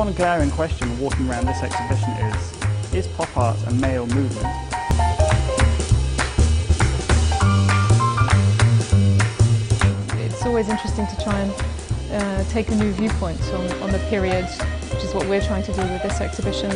one glaring question walking around this exhibition is, is pop art a male movement? It's always interesting to try and uh, take a new viewpoint on, on the period, which is what we're trying to do with this exhibition.